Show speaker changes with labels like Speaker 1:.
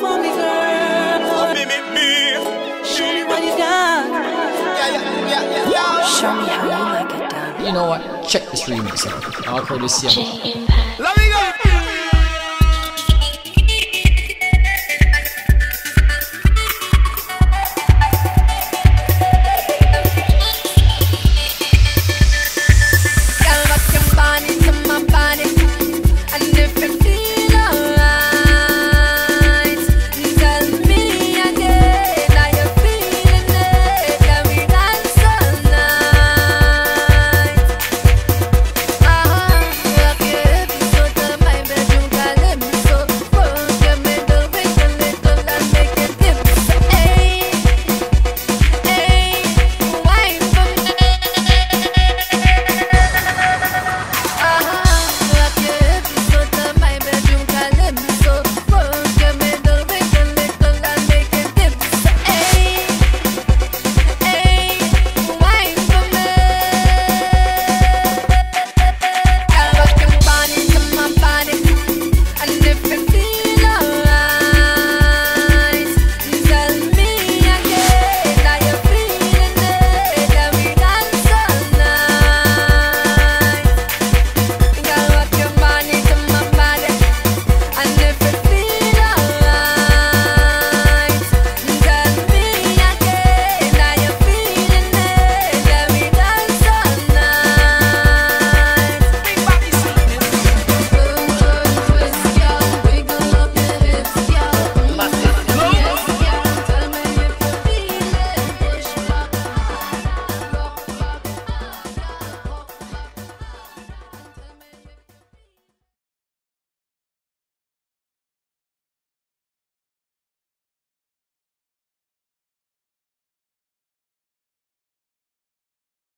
Speaker 1: for me, girl.
Speaker 2: Oh,
Speaker 1: Show me what you got.
Speaker 2: Yeah, yeah, yeah, yeah.
Speaker 1: Show me how you like it done.
Speaker 3: You know what? Check this remix out. All courtesy of
Speaker 4: Let me
Speaker 2: go.